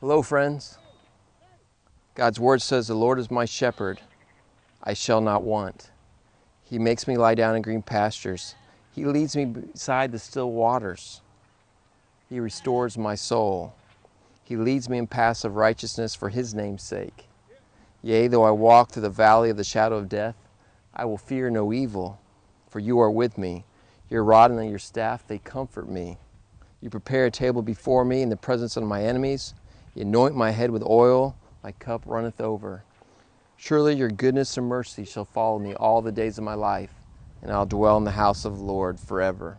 Hello, friends. God's word says, The Lord is my shepherd, I shall not want. He makes me lie down in green pastures. He leads me beside the still waters. He restores my soul. He leads me in paths of righteousness for his name's sake. Yea, though I walk through the valley of the shadow of death, I will fear no evil, for you are with me. Your rod and your staff, they comfort me. You prepare a table before me in the presence of my enemies. You anoint my head with oil, my cup runneth over. Surely your goodness and mercy shall follow me all the days of my life, and I'll dwell in the house of the Lord forever.